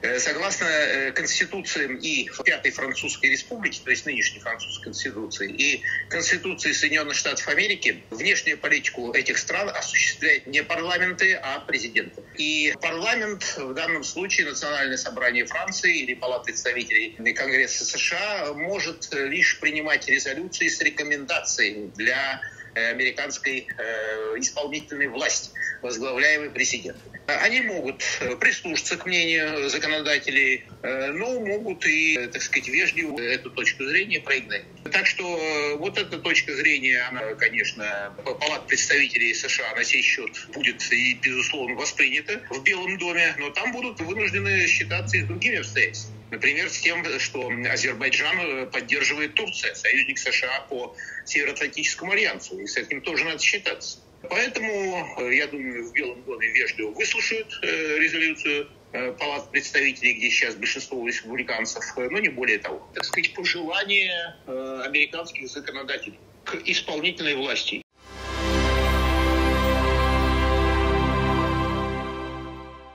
Э, согласно э, конституциям и Пятой Французской Республики, то есть нынешней французской конституции, и Конституции Соединенных Штатов Америки, внешнюю политику этих стран осуществляют не парламенты, а президенты. И парламент, в данном случае Национальное собрание Франции или Палата представителей Конгресса США, может лишь принимать резолюции с рекомендациями для Э, американской э, исполнительной власти, возглавляемой президентом. Они могут э, прислушаться к мнению законодателей, но могут и, так сказать, вежливо эту точку зрения проигнорировать. Так что вот эта точка зрения, она, конечно, Палат представителей США на сей счет будет и, безусловно, воспринята в Белом доме, но там будут вынуждены считаться и с другими обстоятельствами. Например, с тем, что Азербайджан поддерживает Турция, союзник США по Североатлантическому альянсу, и с этим тоже надо считаться. Поэтому, э, я думаю, в Белом доме вежливо выслушают э, резолюцию э, Палат представителей, где сейчас большинство республиканцев, но не более того. Так сказать, пожелание американских законодателей к исполнительной власти.